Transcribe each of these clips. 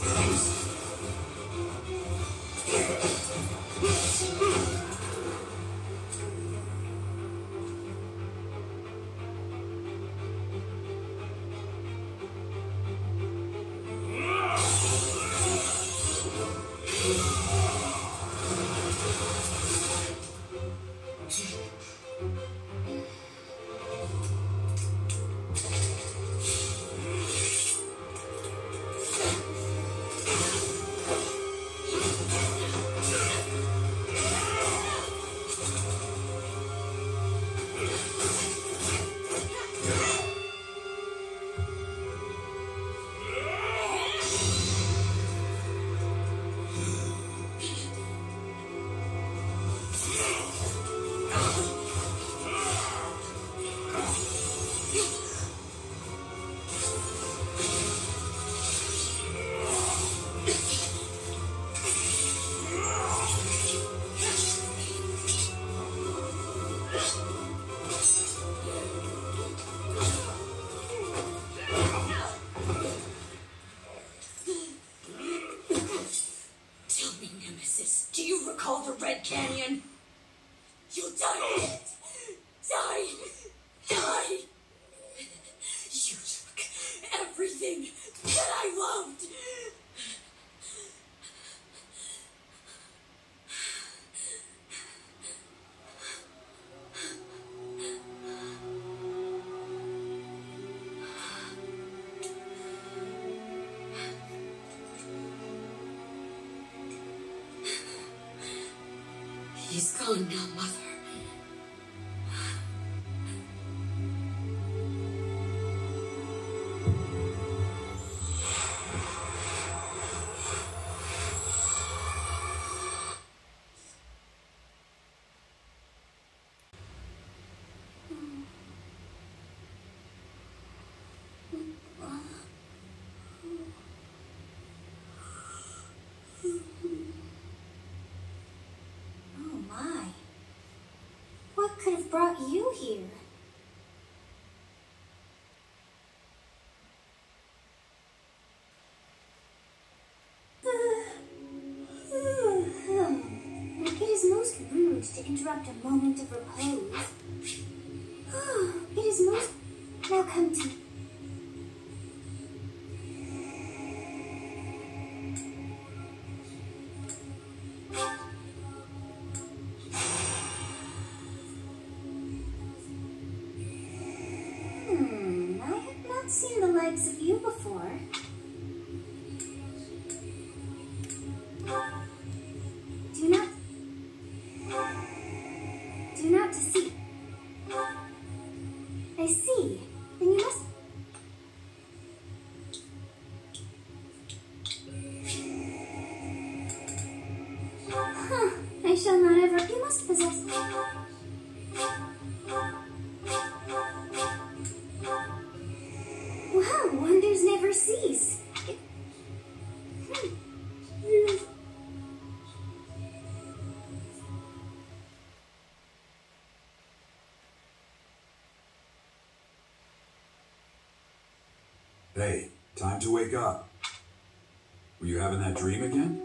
Tell He's gone now, Mother. Brought you here? It is most rude to interrupt a moment of repose. It is most. Now come to. Hmm, wake up. Were you having that dream again?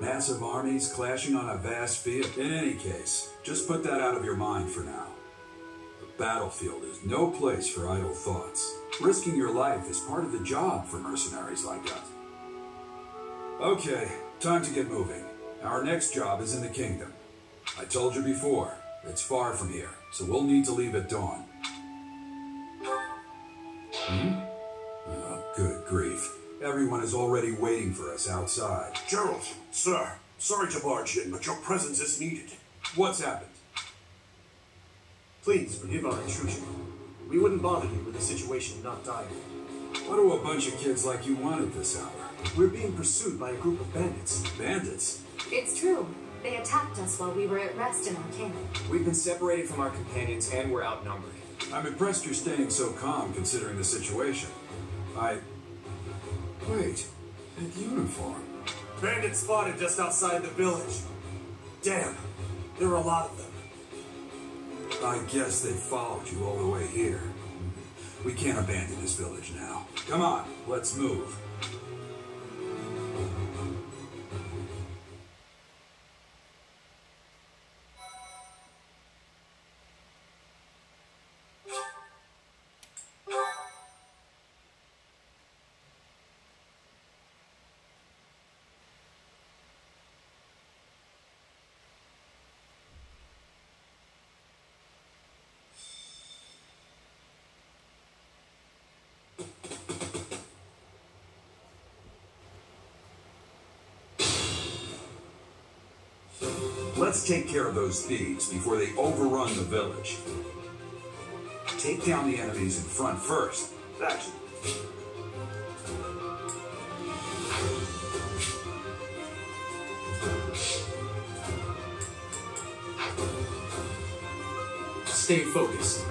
Massive armies clashing on a vast field. In any case, just put that out of your mind for now. The battlefield is no place for idle thoughts. Risking your life is part of the job for mercenaries like us. Okay, time to get moving. Our next job is in the kingdom. I told you before, it's far from here, so we'll need to leave at dawn. Hmm? Oh, good grief. Everyone is already waiting for us outside. Jeralt, sir, sorry to barge in, but your presence is needed. What's happened? Please forgive our intrusion. We wouldn't bother you with a situation not dire. What do a bunch of kids like you want at this hour? We're being pursued by a group of bandits. Bandits? It's true. They attacked us while we were at rest in our camp. We've been separated from our companions and we're outnumbered. I'm impressed you're staying so calm considering the situation. I. Wait, that uniform. Bandits spotted just outside the village. Damn, there are a lot of them. I guess they followed you all the way here. We can't abandon this village now. Come on, let's move. Let's take care of those thieves before they overrun the village. Take down the enemies in front first. Action. Stay focused.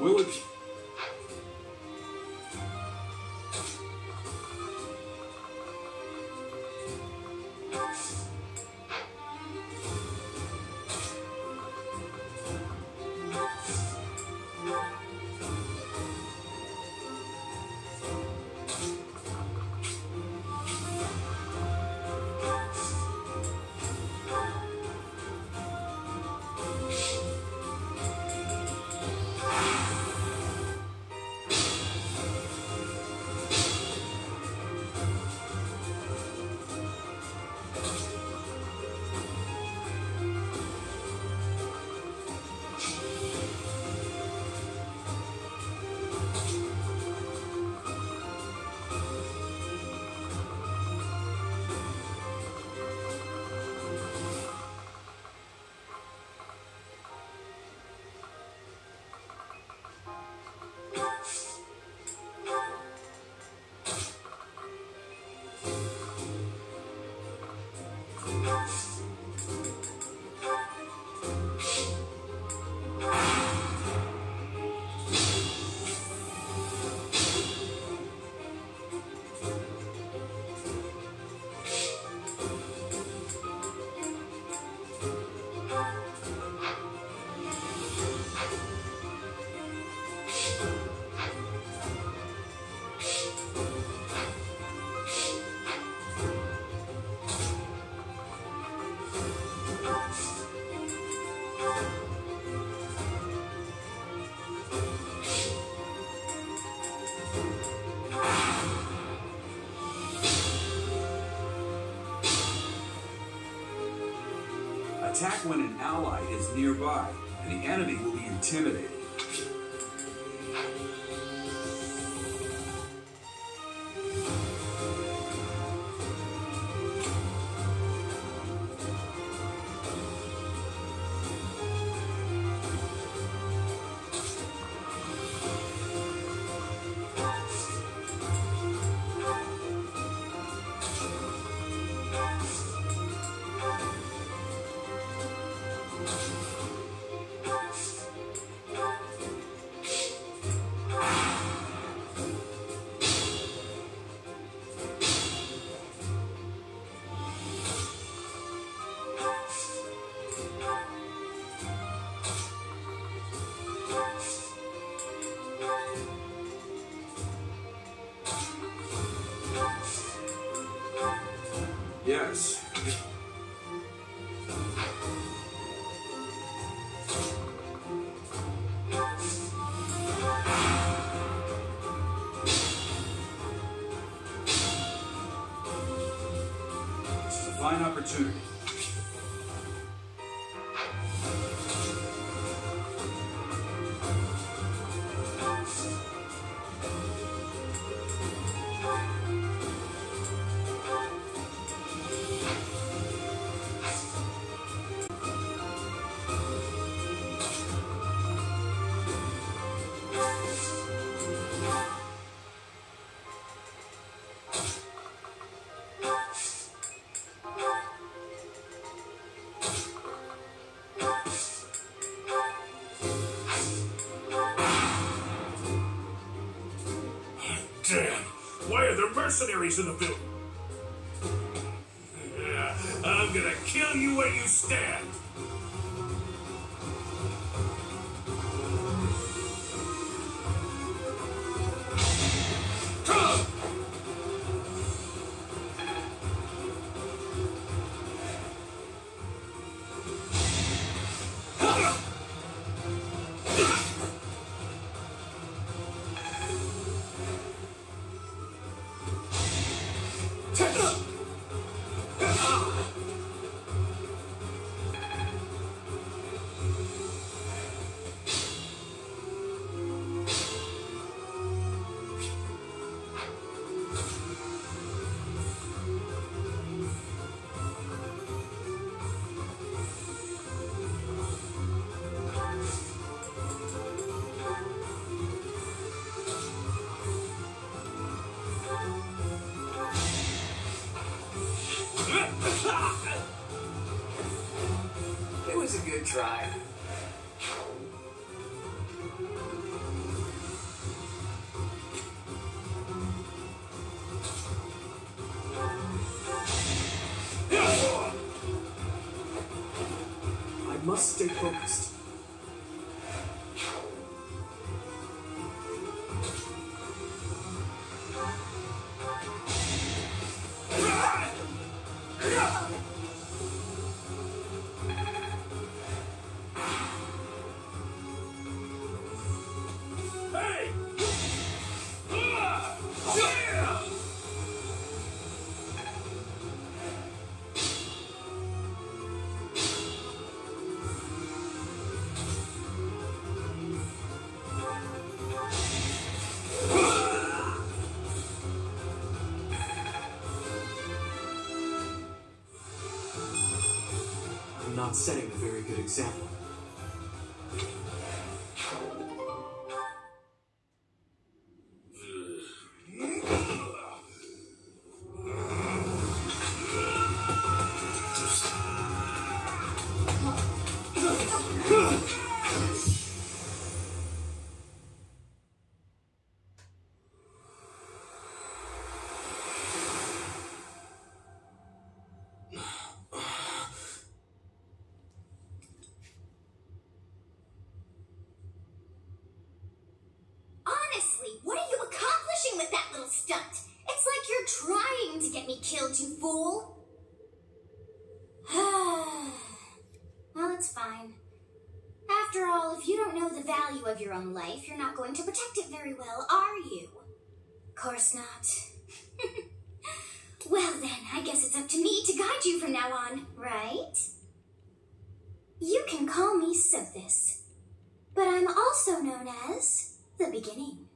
没又问题。Attack when an ally is nearby, and the enemy will be intimidated. Opportunity. Mercenaries in the building? It I must stay focused. A life, you're not going to protect it very well, are you? Course not. well then, I guess it's up to me to guide you from now on, right? You can call me Sothis, but I'm also known as the beginning.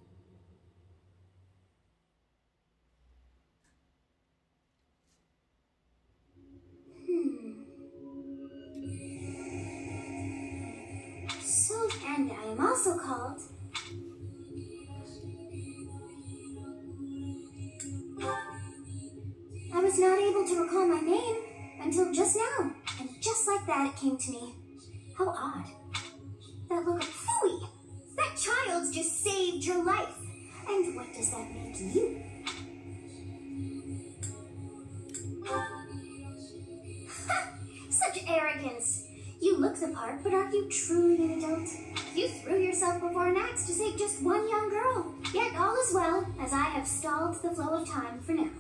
Hmm. So, and I am also called. I was not able to recall my name until just now, and just like that it came to me. How odd. That look of phooey! That child's just saved your life. And what does that make you? Such arrogance. You look the part, but are you truly an adult? You threw yourself before an axe to save just one young girl. Yet all is well, as I have stalled the flow of time for now.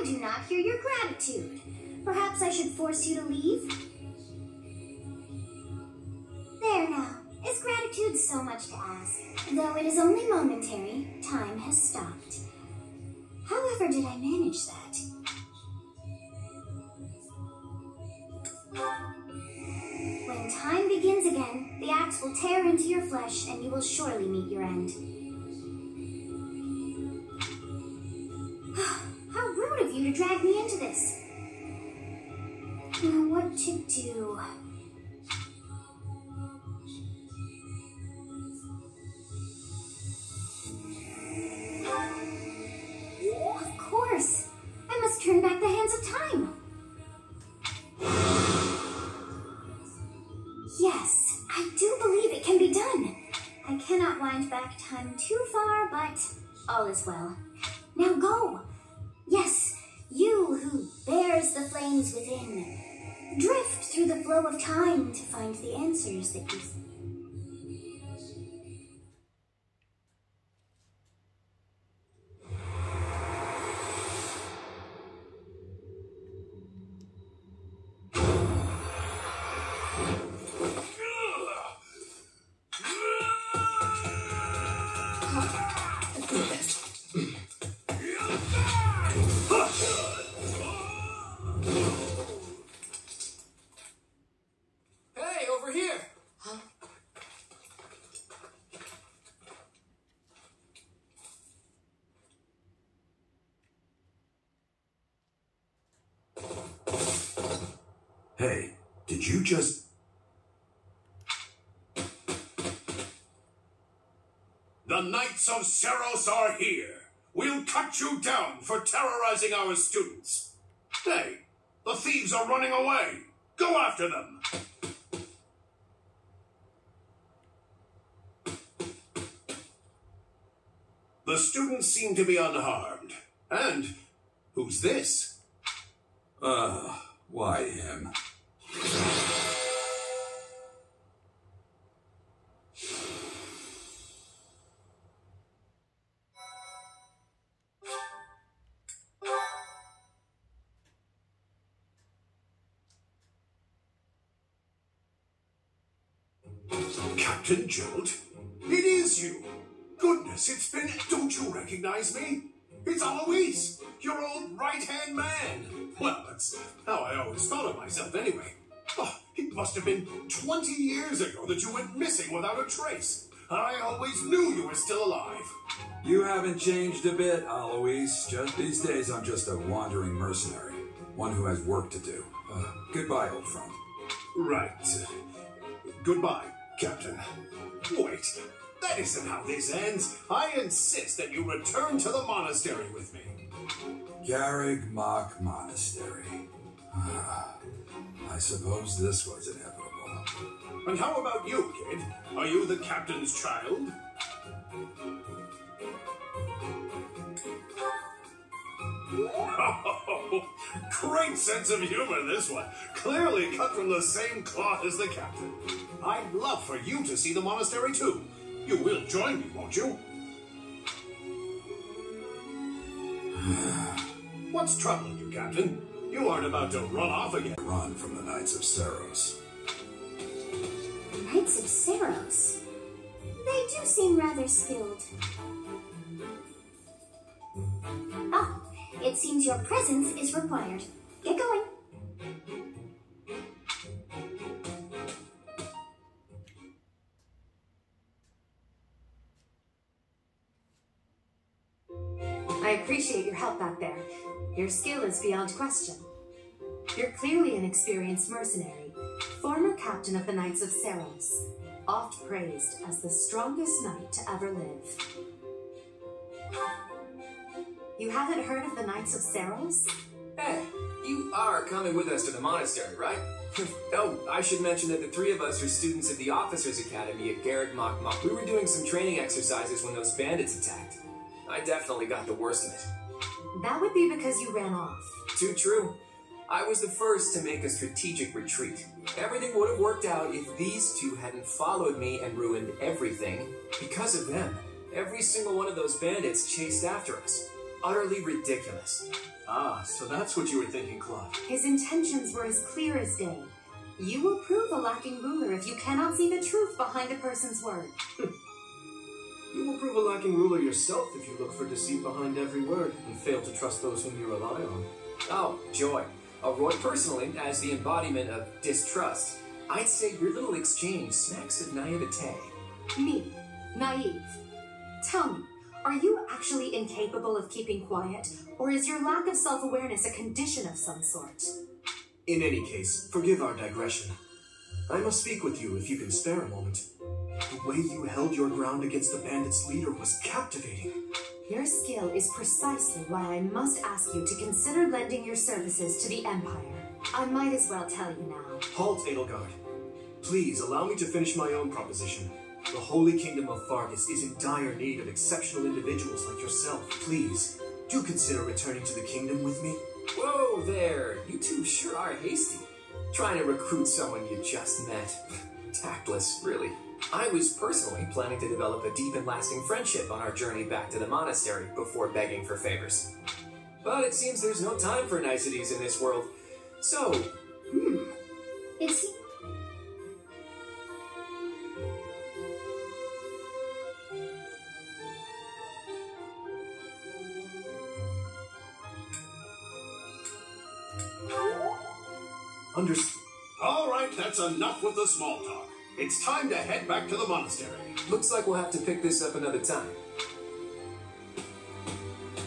I do not hear your gratitude. Perhaps I should force you to leave? There now. Is gratitude so much to ask? Though it is only momentary, time has stopped. However did I manage that? When time begins again, the axe will tear into your flesh and you will surely meet your end. Oh, Rude of you to drag me into this. Now, what to do? Of course! I must turn back the hands of time! Yes, I do believe it can be done. I cannot wind back time too far, but all is well. Now go! Yes, you who bears the flames within. Drift through the flow of time to find the answers that you Hey, did you just. The Knights of Seiros are here. We'll cut you down for terrorizing our students. Hey, the thieves are running away. Go after them. The students seem to be unharmed. And who's this? Uh, why him? Captain Jeralt? It is you. Goodness, it's been. Don't you recognize me? It's Alois, your old right hand man. Well, that's how I always thought of myself anyway. Oh, it must have been 20 years ago that you went missing without a trace. I always knew you were still alive. You haven't changed a bit, Alois. Just these days, I'm just a wandering mercenary. One who has work to do. Uh, goodbye, old friend. Right. Goodbye, Captain. Wait, that isn't how this ends. I insist that you return to the monastery with me. Garreg Mach Monastery. Ah, I suppose this was inevitable. And how about you, kid? Are you the captain's child? Oh, great sense of humor, this one. Clearly cut from the same cloth as the captain. I'd love for you to see the monastery too. You will join me, won't you? What's troubling you, Captain? You aren't about to run off again. Run from the Knights of Seiros. Knights of Seiros. They do seem rather skilled. Ah, it seems your presence is required. Back there. Your skill is beyond question. You're clearly an experienced mercenary, former captain of the Knights of Seiros, oft praised as the strongest knight to ever live. You haven't heard of the Knights of Seiros? Hey, eh, you are coming with us to the monastery, right? oh, I should mention that the three of us are students at the Officers Academy at Garreg Mach Mach. We were doing some training exercises when those bandits attacked. I definitely got the worst of it. That would be because you ran off. Too true. I was the first to make a strategic retreat. Everything would have worked out if these two hadn't followed me and ruined everything. Because of them, every single one of those bandits chased after us. Utterly ridiculous. Ah, so that's what you were thinking, Claude. His intentions were as clear as day. You will prove a lacking ruler if you cannot see the truth behind a person's word. You will prove a lacking ruler yourself if you look for deceit behind every word and fail to trust those whom you rely on. Oh, joy. Roy, personally, as the embodiment of distrust, I'd say your little exchange smacks of naivete. Me, naive. Tell me, are you actually incapable of keeping quiet, or is your lack of self awareness a condition of some sort? In any case, forgive our digression. I must speak with you if you can spare a moment. The way you held your ground against the bandits' leader was captivating. Your skill is precisely why I must ask you to consider lending your services to the Empire. I might as well tell you now. Halt, Edelgard. Please allow me to finish my own proposition. The Holy Kingdom of Faerghus is in dire need of exceptional individuals like yourself. Please, do consider returning to the kingdom with me. Whoa there, you two sure are hasty. Trying to recruit someone you just met. Tactless, really. I was personally planning to develop a deep and lasting friendship on our journey back to the monastery before begging for favors. But it seems there's no time for niceties in this world. So, hmm, It's Understood. All right, that's enough with the small talk. It's time to head back to the monastery. looks like we'll have to pick this up another time.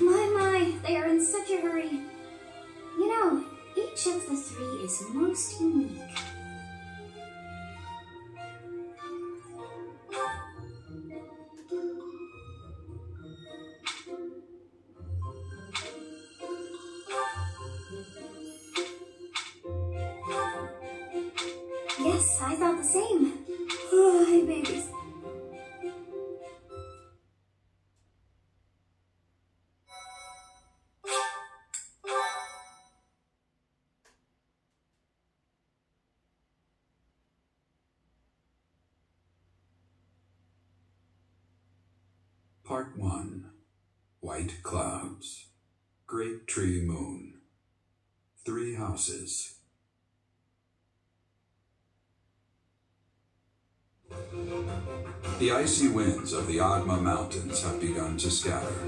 my my, they are in such a hurry. You know, each of the three is most unique. Yes, I thought the same. Clouds. Great Tree Moon. Three Houses. The icy winds of the Oghma Mountains have begun to scatter,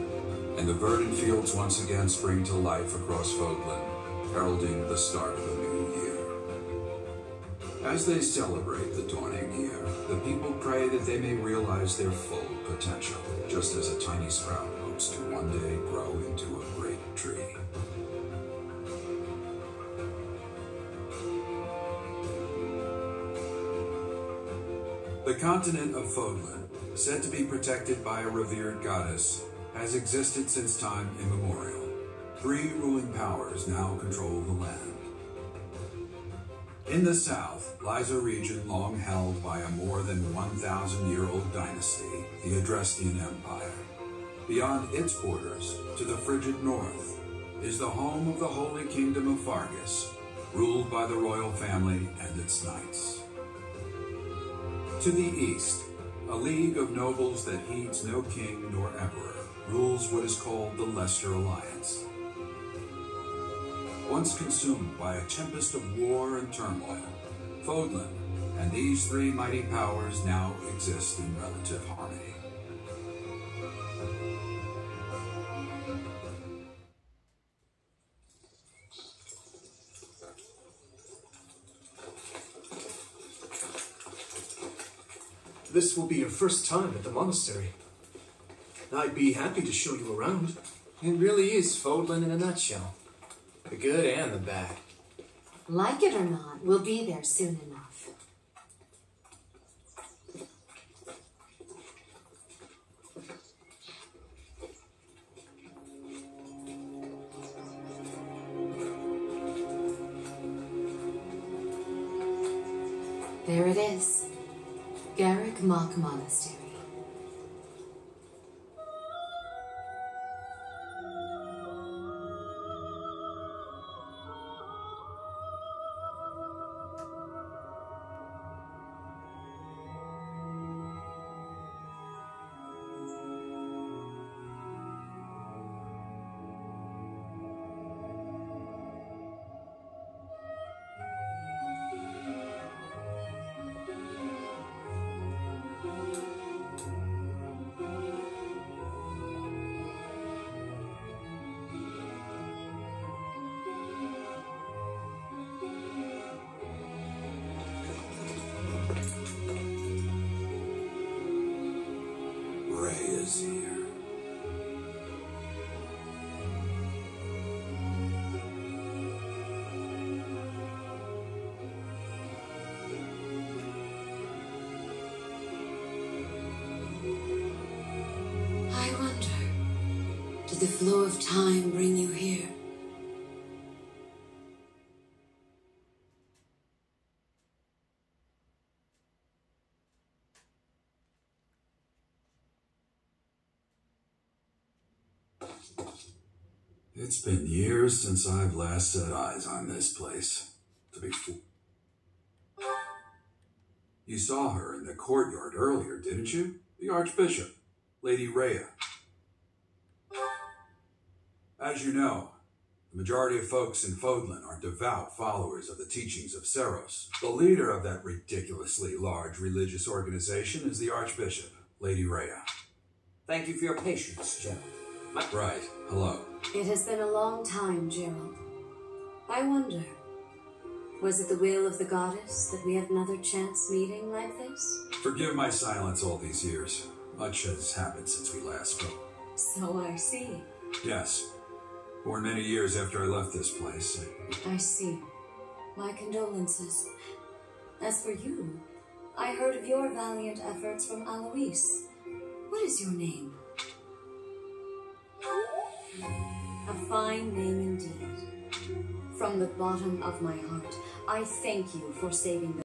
and the verdant fields once again spring to life across Fodlan, heralding the start of a new year. As they celebrate the dawning year, the people pray that they may realize their full potential, just as a tiny sprout to one day grow into a great tree. The continent of Fodlan, said to be protected by a revered goddess, has existed since time immemorial. Three ruling powers now control the land. In the south lies a region long held by a more than 1,000 year old dynasty, the Adrestian Empire. Beyond its borders, to the frigid north, is the home of the Holy Kingdom of Faerghus, ruled by the royal family and its knights. To the east, a league of nobles that heeds no king nor emperor rules what is called the Leicester Alliance. Once consumed by a tempest of war and turmoil, Fodlan and these three mighty powers now exist in relative harmony. This will be your first time at the monastery. I'd be happy to show you around. It really is Fodlan in a nutshell. The good and the bad. Like it or not, we'll be there soon enough. There it is. Garreg Mach Monastery. is here. I wonder, did the flow of time bring you here? It's been years since I've last set eyes on this place. To be fool. You saw her in the courtyard earlier, didn't you? The Archbishop, Lady Rhea. As you know, the majority of folks in Fodlan are devout followers of the teachings of Seiros. The leader of that ridiculously large religious organization is the Archbishop, Lady Rhea. Thank you for your patience, Jeralt. Right, hello. It has been a long time, Jeralt. I wonder, was it the will of the goddess that we have another chance meeting like this? Forgive my silence all these years. Much has happened since we last spoke. So I see. Yes. Born many years after I left this place. I see. My condolences. As for you, I heard of your valiant efforts from Alois. What is your name? A fine name indeed. From the bottom of my heart, I thank you for saving the